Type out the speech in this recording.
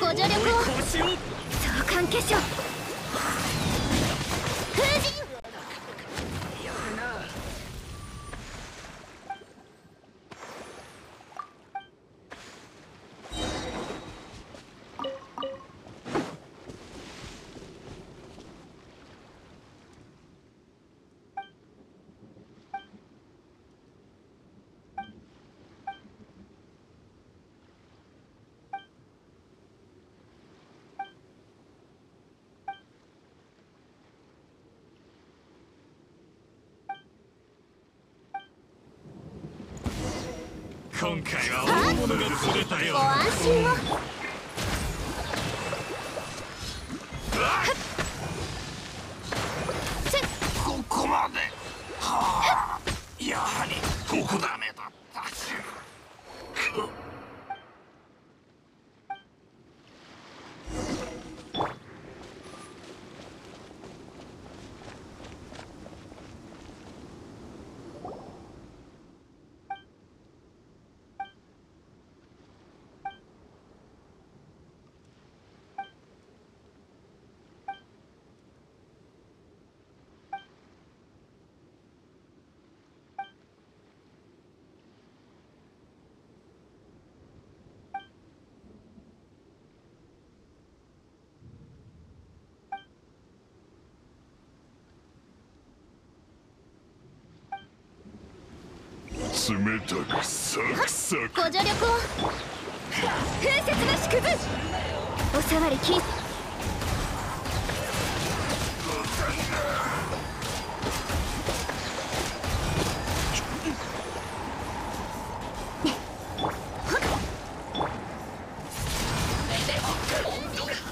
ご助力を。召喚化粧今回は大物が釣れたよご安心をここまで。はあ。やはりここダメだっ冷たくサクサク。ご助力を。風雪の縮図おさわり禁止。